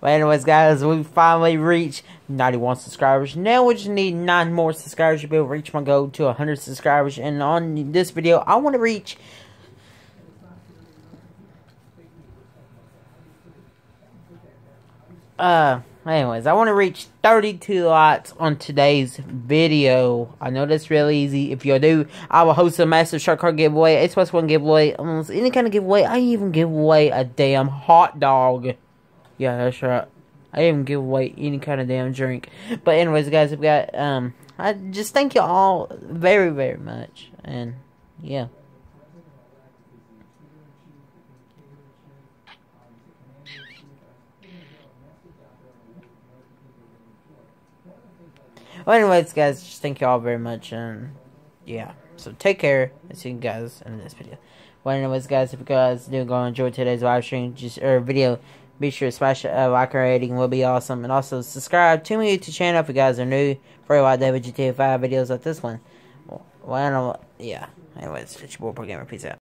But anyways, guys, we finally reached 91 subscribers. Now we just need 9 more subscribers to be able to reach my goal to 100 subscribers. And on this video, I want to reach... Uh, anyways, I want to reach 32 likes on today's video. I know that's really easy. If you do, I will host a massive shark card giveaway, Xbox One giveaway, almost any kind of giveaway. I even give away a damn hot dog. Yeah, that's right. I even give away any kind of damn drink. But anyways, guys, I've got um I just thank you all very, very much. And yeah. Well, anyways, guys, just thank you all very much, and yeah. So take care, and see you guys in this video. Well, anyways, guys, if you guys do go enjoy today's live stream, just or video, be sure to smash a uh, like rating will be awesome, and also subscribe to my YouTube channel if you guys are new for a lot of GTA 5 videos like this one. Well, yeah. Anyways, it's your boy Pro Gamer. Peace out.